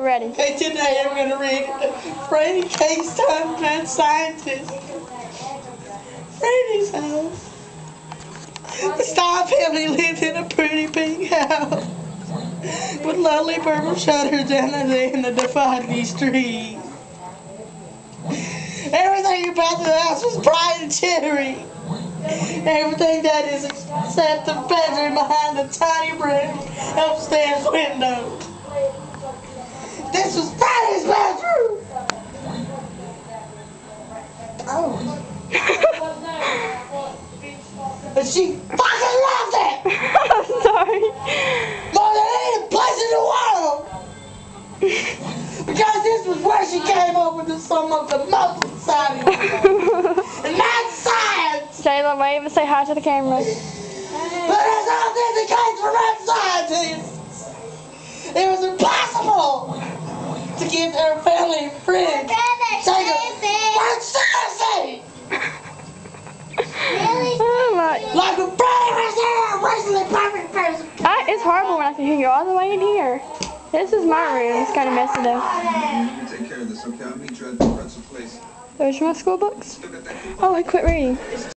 Ready. Okay, today I'm going to read Brady K. Stone, mad scientist. Brady's house. The Stein family lived in a pretty big house with lovely purple shutters and a, the end of the foggy street. Everything about the house was bright and cheery. Everything that is except the bedroom behind the tiny brick upstairs window. This was Brady's bedroom! Oh. but she fucking loved it! I'm sorry. More than any place in the world! because this was where she came up with the, some of the most exciting and not science! Jayla, wave and say hi to the camera. But as often the case for mad scientists, to give their family and friends take a word seriously! Oh my. Like a brother was there, a recently perfect person. I, it's horrible when I can hear you all the way in here. This is my room. It's kind of messy though. You take care of this, okay? I'll meet you at the pretzel place. Those are my school books. Still got that Oh, I quit reading.